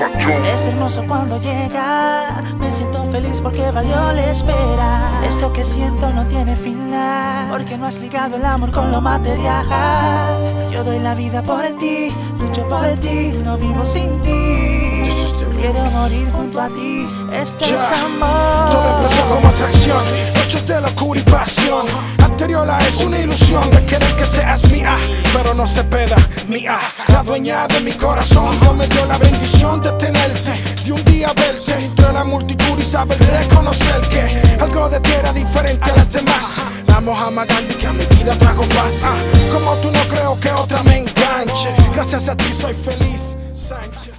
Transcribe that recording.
Es hermoso cuando llega, me siento feliz porque valió la espera. Esto que siento no tiene final, porque no has ligado el amor con lo material. Yo doy la vida por ti, lucho por ti, no vivo sin ti. Quiero morir junto a ti, este es amor. Todo empezó como atracción, noches de locura y pasión. Anteriola es una ilusión de querer que seas mía, pero no se peda mía. La dueña de mi corazón no me dio de un día verte entre la multitud y saber reconocer que algo de ti era diferente a las demás. La Mohammed Gandhi que a mi vida trajo paz. Como tú no creo que otra me enganche. Gracias a ti soy feliz, Sánchez.